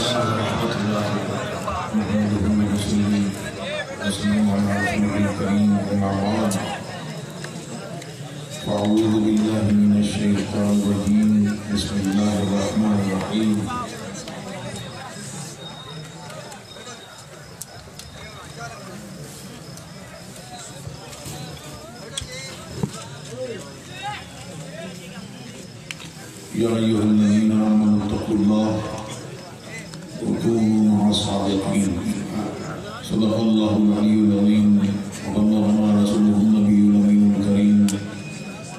السلام ورحمة الله نحمده ونصلي وسلم على رسوله الكريم أما بعد فأعوذ بالله من الشيطان الرجيم. بسم الله الرحمن الرحيم. يا أيها الذين آمنوا اتقوا الله. وكونوا مع الصادقين. صدق الله العلي العظيم وبلغنا رسوله النبي الأمين الكريم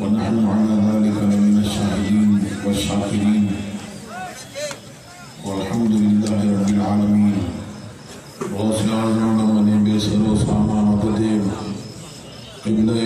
ونحن على ذلك لمن الشاهدين والشاكرين. والحمد لله رب العالمين. غوث اعظم من بسر وسامہ مدد قبلہ دی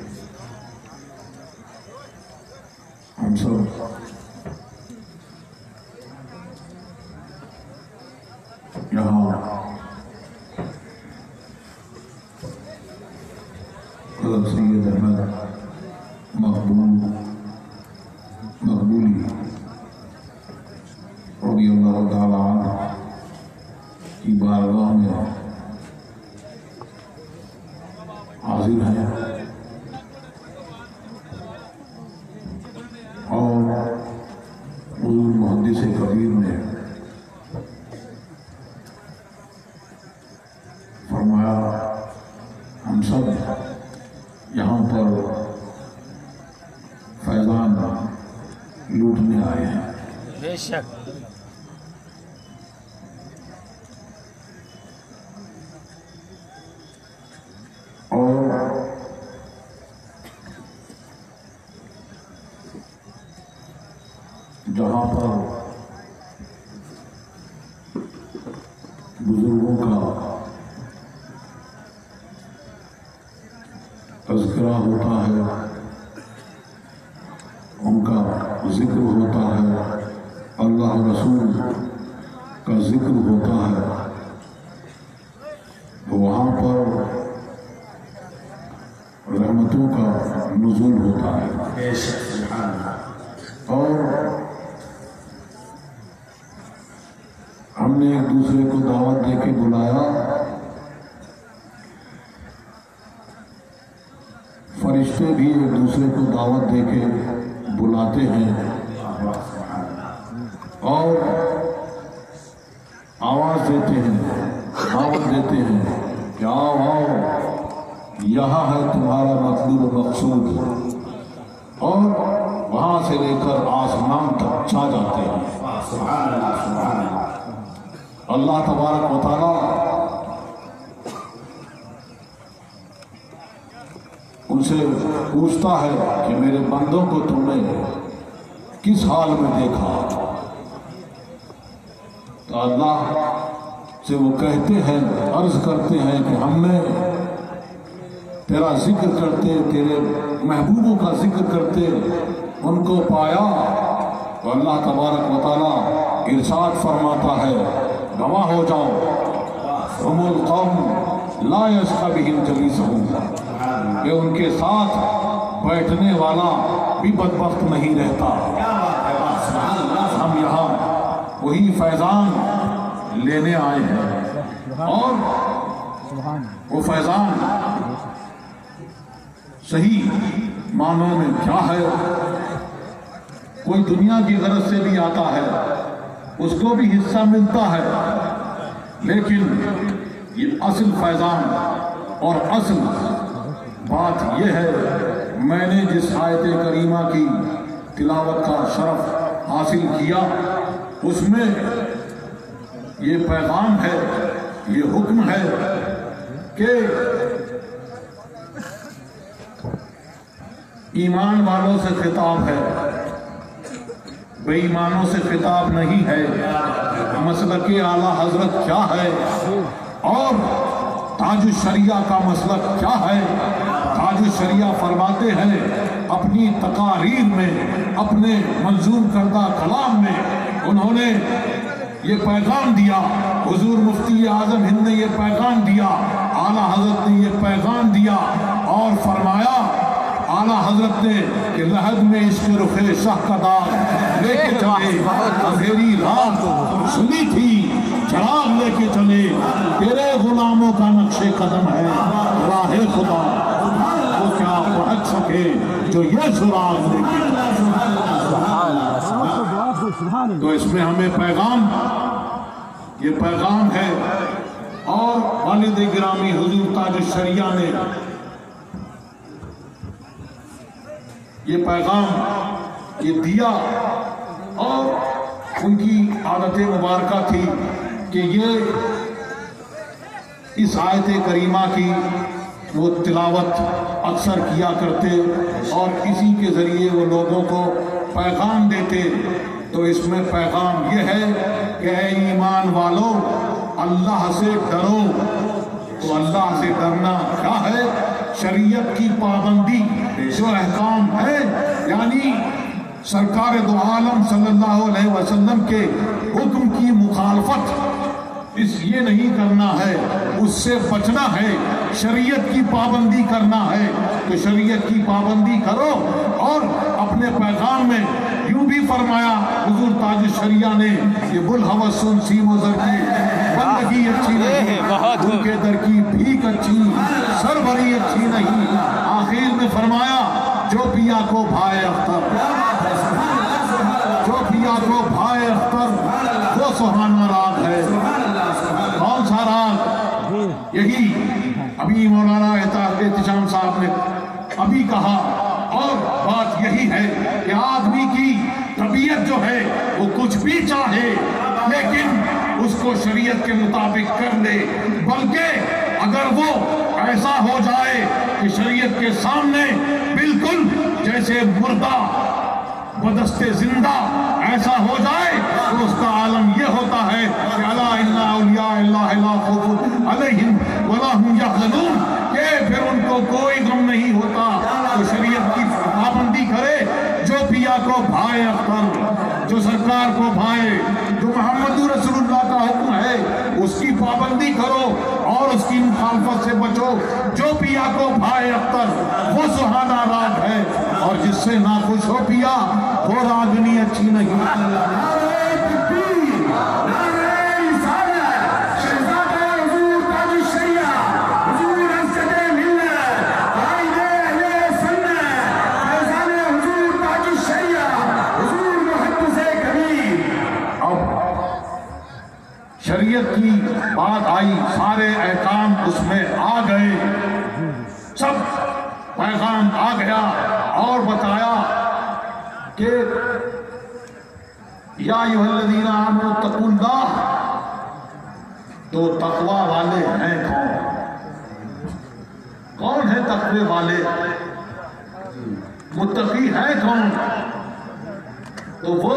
رضی عنہ کی بارگاہ میں حاضر ہیں۔ اور حضور محدث کبیر نے فرمایا، ہم سب یہاں پر فیضان لوٹنے آئے ہیں۔ بے شک۔ تذکرہ ہوتا ہے، ان کا ذکر ہوتا ہے، اللہ رسول کا ذکر ہوتا ہے۔ تو وہاں پر رحمتوں کا نزول ہوتا ہے۔ اور ہم نے ایک دوسرے کو دعوت دے کے بلایا۔ فرشتے بھی ایک دوسرے کو دعوت دے کے بلاتے ہیں۔ اور آواز دیتے ہیں۔ دعوت دیتے ہیں۔ کہ آؤ آؤ یہاں ہے تمہارا مطلوب مقصود۔ اور وہاں سے لے کر آسمان تک چھا جاتے ہیں۔ اللہ تبارک و ان سے پوچھتا ہے کہ میرے بندوں کو تم نے کس حال میں دیکھا؟ تو اللہ سے وہ کہتے ہیں، عرض کرتے ہیں کہ ہم نے تیرا ذکر کرتے، تیرے محبوبوں کا ذکر کرتے، ان کو پایا۔ تو اللہ تبارک و تعالی ارشاد فرماتا ہے، گواہ ہو جاؤ۔ ہم القوم لا یشقى بهم جلیسهم کہ ان کے ساتھ بیٹھنے والا بھی بدبخت نہیں رہتا۔ ہم یہاں وہی فیضان لینے آئے ہیں۔ اور وہ فیضان صحیح معنوں میں کیا ہے؟ کوئی دنیا کی غرض سے بھی آتا ہے، اس کو بھی حصہ ملتا ہے۔ لیکن یہ اصل فیضان اور اصل بات یہ ہے، میں نے جس آیت کریمہ کی تلاوت کا شرف حاصل کیا، اس میں یہ پیغام ہے، یہ حکم ہے کہ ایمان والوں سے خطاب ہے۔ بے ایمانوں سے خطاب نہیں ہے۔ مسلک اعلیٰ حضرت کیا ہے؟ اور تاج الشریعہ کا مسلک کیا ہے؟ تاج الشریعہ فرماتے ہیں اپنی تقاریر میں اپنے منظوم کردہ کلام میں انہوں نے یہ پیغام دیا۔ حضور مفتی اعظم ہند نے یہ پیغام دیا اعلیٰ حضرت نے یہ پیغام دیا اور فرمایا اعلیٰ حضرت نے کہ لہد میں عشق رخ شاہ کا داغ لے کے چلے۔ اندھیری رات سنی تھی۔ چراغ لے کے چلے۔ تیرے غلاموں کا نقش قدم ہے۔ راہ خدا۔ وہ کیا پہنچ سکے جو یہ سراغ لے کے تو اس میں ہمیں پیغام، یہ پیغام ہے۔ اور والد گرامی حضور تاج الشریعہ نے یہ پیغام یہ دیا۔ اور ان کی عادت مبارکہ تھی کہ یہ اس آیت کریمہ کی وہ تلاوت اکثر کیا کرتے اور اسی کے ذریعے وہ لوگوں کو پیغام دیتے، تو اس میں پیغام یہ ہے کہ اے ایمان والو، اللہ سے ڈرو۔ تو اللہ سے ڈرنا کیا ہے؟ شریعت کی پابندی جو احکام ہے یعنی سرکار دو عالم صلی اللہ علیہ وسلم کے حکم کی مخالفت اس یہ نہیں کرنا ہے اس سے بچنا ہے۔ شریعت کی پابندی کرنا ہے تو شریعت کی پابندی کرو اور اپنے پیغام میں یوں بھی فرمایا حضور تاج شریعہ نے یہ بلحوث سن سیم و کی بندگی اچھی نہیں ان کے در کی بھیک اچھی سر بھری اچھی نہیں۔ آخر میں فرمایا جو پیا کو بھائے اختر۔ جو پیا کو بھائے اختر وہ سہانا راگ ہے۔ یہی ابھی مولانا احتشام صاحب نے ابھی کہا اور بات یہی ہے کہ آدمی کی طبیعت جو ہے وہ کچھ بھی چاہے، لیکن اس کو شریعت کے مطابق کر لے۔ بلکہ اگر وہ ایسا ہو جائے کہ شریعت کے سامنے بالکل جیسے مردہ، بدست زندہ ایسا ہو جائے، تو اس کا عالم یہ ہوتا ہے کہ اللہ اللہ اولیاء اللہ لا خوف علیہم ولا هم یحزنون۔ کہ پھر ان کو کوئی غم نہیں ہوتا تو شریعت کی پابندی کرے، جو پیا کو بھائے اختر، جو سرکار کو بھائے، جو محمد رسول اللہ کا حکم ہے، اس کی پابندی کرو اور اس کی مخالفت سے بچو۔ جو پیا کو بھائے اختر، وہ سہانا راگ ہے۔ اور جس سے ناخوش ہو پیا، وہ راگنی اچھی نہیں۔ اس میں آ گئے۔ سب پیغام آ گیا اور بتایا کہ یا ایوہ الذین آمنوا اتقوا اللہ، تو تقوی والے ہیں کون؟ کون ہے تقوی والے؟ متقی ہے کون؟ تو وہ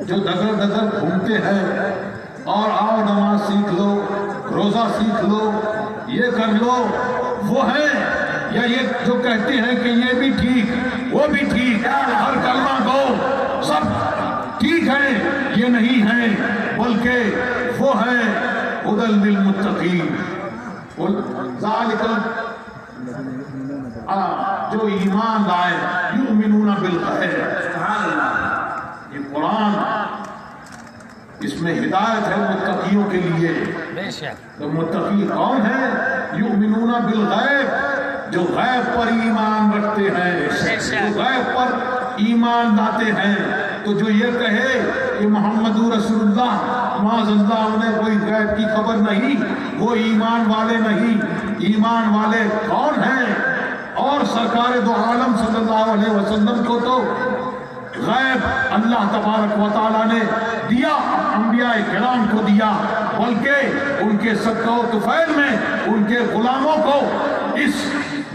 جو دگر دگر گھومتے ہیں اور آؤ نماز سیکھ لو روزہ سیکھ لو، یہ کر لو، وہ ہیں یا یہ جو کہتے ہیں کہ یہ بھی ٹھیک، وہ بھی ٹھیک، ہر کلمہ گو سب ٹھیک ہے، یہ نہیں ہے، بلکہ وہ ہے، ادل للمتقین۔ ذالک جو ایمان لائے، یؤمنون بالغیب۔ یہ قرآن اس میں ہدایت ہے متقیوں کے لیے۔ بے شک۔ تو متقی کون ہے یؤمنون بالغیب جو غیب پر ایمان رکھتے ہیں۔ جو غیب پر ایمان لاتے ہیں۔ تو جو یہ کہے کہ محمد رسول اللہ معاذ اللہ انہیں کوئی غیب کی خبر نہیں وہ ایمان والے نہیں۔ ایمان والے کون ہیں؟ اور سرکار دو عالم صلی اللہ علیہ وسلم کو تو غیب اللہ تبارک و تعالیٰ نے دیا، انبیاء کرام کو دیا، بلکہ ان کے صدقہ و طفیل میں ان کے غلاموں کو اس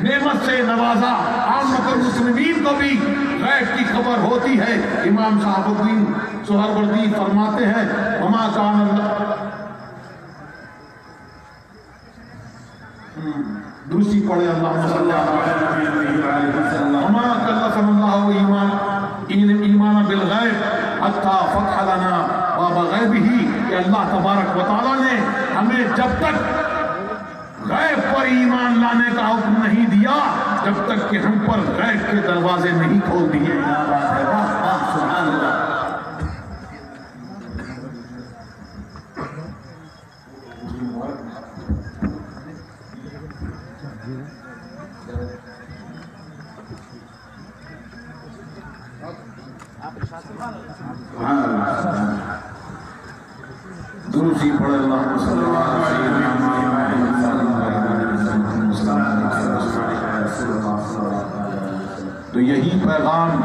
نعمت سے نوازا۔ عامت المسلمین کو بھی غیب کی خبر ہوتی ہے۔ امام صاحب الدین سہر وردی فرماتے ہیں، وما کان اللہ۔ دوسری پڑھے اللہ صلی اللہ علیہ وسلم وما کلفن اللہ ایمان ایمان بالغیب حتی فتح لنا باب غیبہی کہ اللہ تبارک و تعالیٰ نے ہمیں جب تک غیب پر ایمان لانے کا حکم نہیں دیا، جب تک کہ ہم پر غیب کے دروازے نہیں کھول دیے۔ سبحان اللہ۔ تو یہی پیغام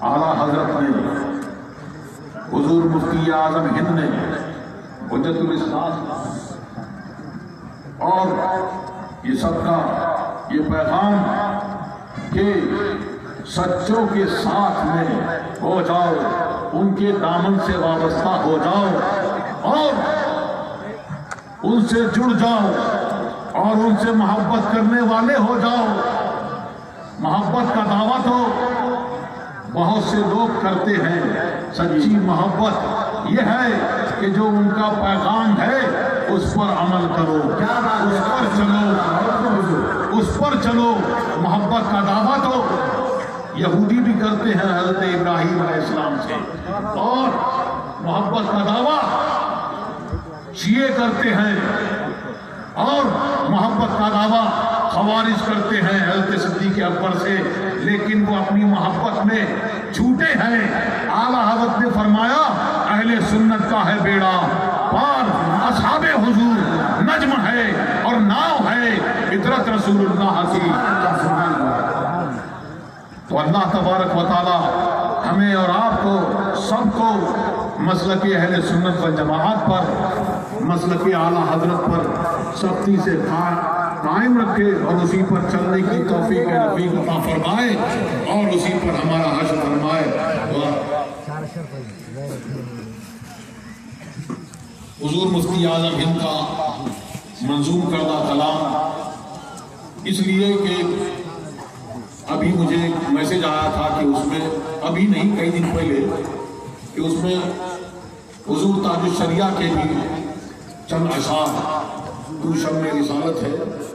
اعلیٰ حضرت نے حضور مفتی اعظم ہند نے حجت الاسلام اور یہ سب کا یہ پیغام کہ سچوں کے ساتھ میں ہو جاؤ، ان کے دامن سے وابستہ ہو جاؤ اور ان سے جڑ جاؤ اور ان سے محبت کرنے والے ہو جاؤ۔ محبت کا دعویٰ تو بہت سے لوگ کرتے ہیں۔ سچی محبت یہ ہے کہ جو ان کا پیغام ہے، اس پر عمل کرو۔ اس پر چلو۔ اس پر چلو۔ محبت کا دعویٰ تو یہودی بھی کرتے ہیں حضرت ابراہیم علیہ السلام سے۔ اور محبت کا دعویٰ شیعہ کرتے ہیں۔ اور محبت کا دعویٰ خوارج کرتے ہیں حضرت صدیق اکبر سے، لیکن وہ اپنی محبت میں جھوٹے ہیں۔ اعلیٰ حضرت نے فرمایا، اہل سنت کا ہے بیڑا، پار اصحاب حضور، نجم ہے اور ناؤ ہے اطرت رسول اللہ کی۔ تو اللہ تبارک و تعالی ہمیں اور آپ کو، سب کو مسلک اہل سنت و جماعت پر مسلک اعلیٰ حضرت پر سختی سے قائم رکھے اور اسی پر چلنے کی توفیق رفیق عطا فرمائے اور اسی پر ہمارا حشر فرمائے۔ حضور مفتی اعظم ہند کا منظوم کردہ کلام۔ اس لیے کہ ابھی مجھے میسج آیا تھا کہ اس میں ابھی نہیں، کئی دن پہلے کہ اس میں حضور تاج الشریعہ کے بھی چند کسان تو میں رسالت ہے۔